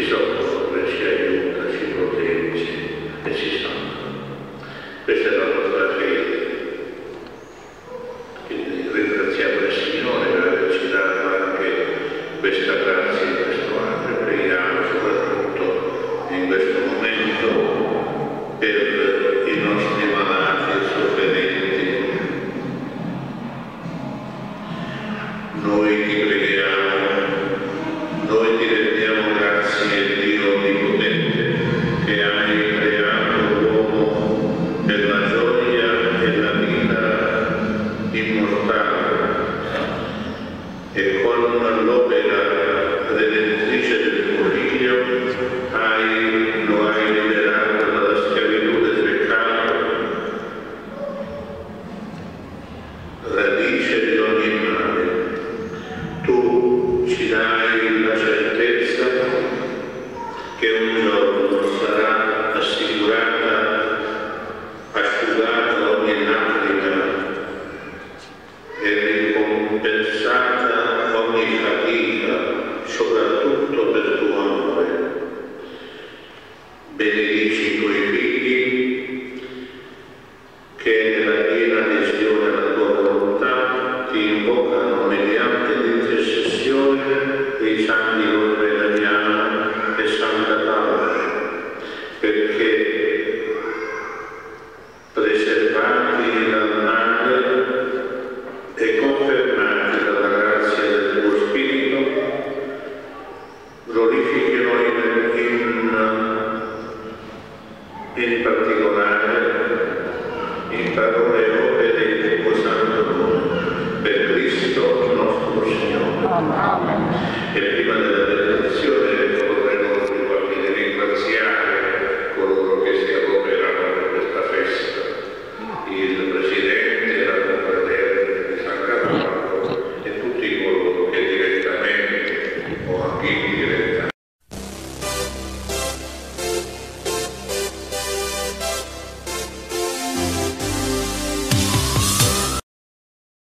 ci soccorre, ci aiuta, ci protegge e ci salva. Questa è la nostra fede. Quindi ringraziamo il Signore per averci dato anche questa grazia in questo anno e preghiamo soprattutto in questo momento per i nostri malati e sofferenti. Noi ti preghiamo, noi ti rendiamo